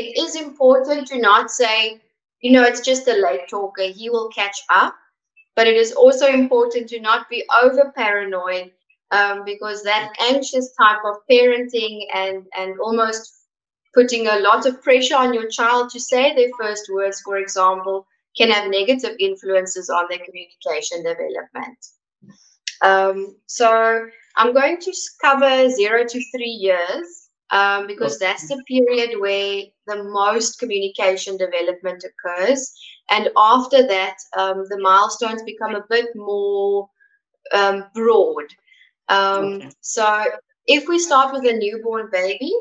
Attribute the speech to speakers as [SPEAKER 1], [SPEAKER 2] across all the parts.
[SPEAKER 1] It is important to not say, you know, it's just a late talker, he will catch up. But it is also important to not be over paranoid um, because that anxious type of parenting and, and almost putting a lot of pressure on your child to say their first words, for example, can have negative influences on their communication development. Um, so I'm going to cover zero to three years um, because that's the period where the most communication development occurs. And after that, um, the milestones become a bit more um, broad. Um, okay. So if we start with a newborn baby,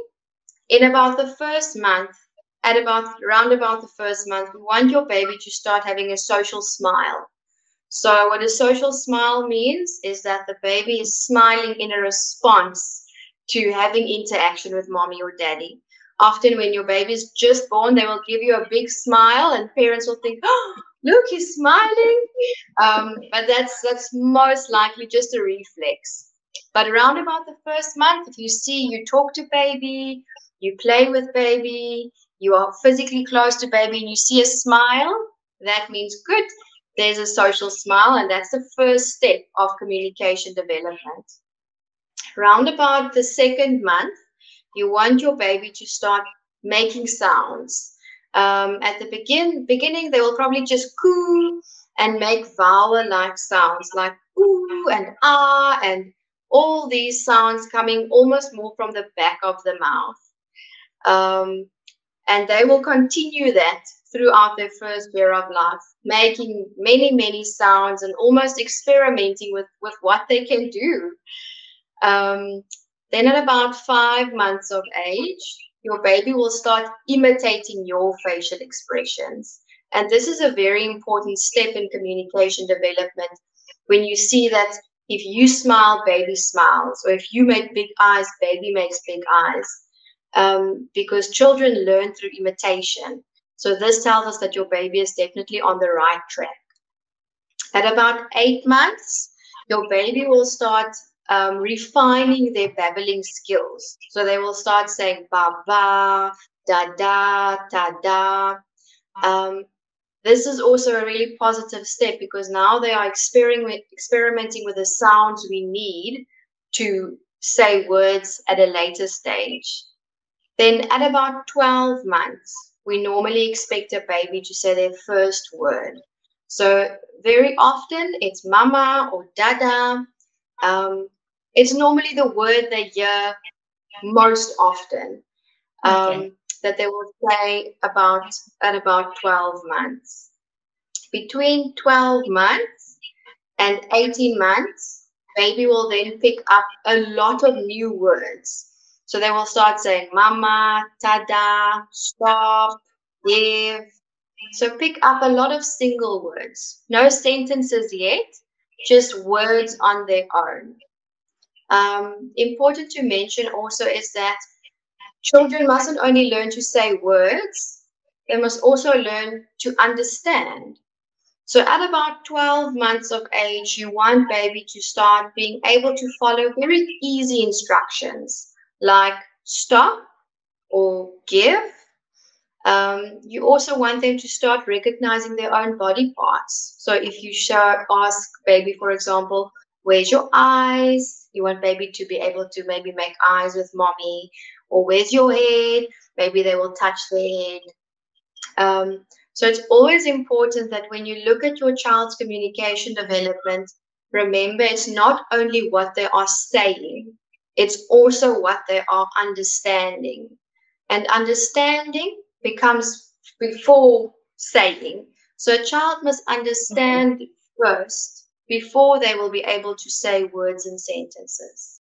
[SPEAKER 1] in about the first month, at about around about the first month, we want your baby to start having a social smile. So what a social smile means is that the baby is smiling in a response to having interaction with mommy or daddy. Often when your baby is just born, they will give you a big smile and parents will think, oh, look, he's smiling. Um, but that's, that's most likely just a reflex. But around about the first month, if you see, you talk to baby, you play with baby, you are physically close to baby and you see a smile, that means good. There's a social smile, and that's the first step of communication development. Round about the second month, you want your baby to start making sounds. Um, at the begin beginning, they will probably just coo and make vowel-like sounds like ooh and ah and all these sounds coming almost more from the back of the mouth. Um, and they will continue that throughout their first year of life, making many, many sounds and almost experimenting with, with what they can do. Um, then at about five months of age, your baby will start imitating your facial expressions. And this is a very important step in communication development. When you see that if you smile, baby smiles, or if you make big eyes, baby makes big eyes. Um, because children learn through imitation. So this tells us that your baby is definitely on the right track. At about eight months, your baby will start um, refining their babbling skills. So they will start saying ba ba, da da, ta da. Um, this is also a really positive step because now they are experiment, experimenting with the sounds we need to say words at a later stage. Then at about 12 months, we normally expect a baby to say their first word. So very often it's mama or dada. Um, it's normally the word they hear most often um, okay. that they will say about at about 12 months. Between 12 months and 18 months, baby will then pick up a lot of new words. So they will start saying mama, tada, stop, give. So pick up a lot of single words. No sentences yet, just words on their own. Um, important to mention also is that children mustn't only learn to say words, they must also learn to understand. So at about 12 months of age, you want baby to start being able to follow very easy instructions like stop or give. Um, you also want them to start recognizing their own body parts. So if you show, ask baby, for example, where's your eyes? You want baby to be able to maybe make eyes with mommy, or where's your head? Maybe they will touch their head. Um, so it's always important that when you look at your child's communication development, remember it's not only what they are saying, it's also what they are understanding. And understanding becomes before saying. So a child must understand mm -hmm. first before they will be able to say words and sentences.